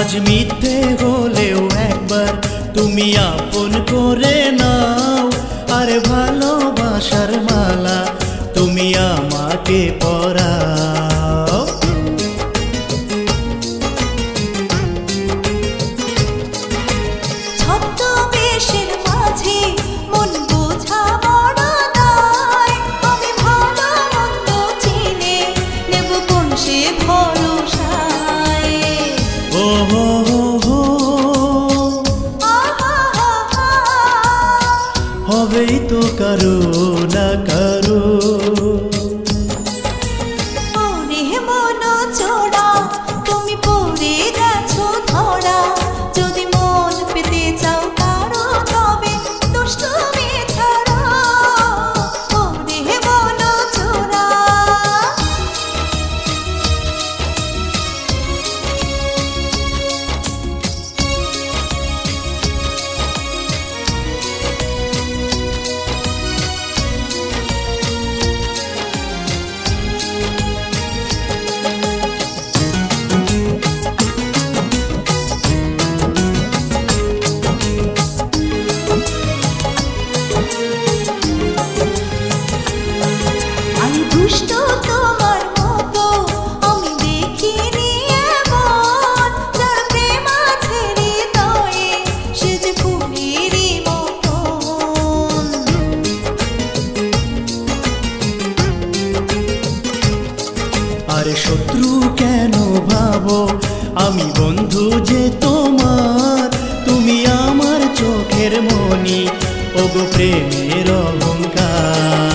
আজ মিথ্যে হলেও একবার তুমি আপন করে নাও। আর ভালোবাসার মালা তুমি আমাকে পরা तो करो। কেন ভাবো? আমি বন্ধু যে তোমার তুমি আমার চোখের মনি ওগো প্রেমের অহংকার।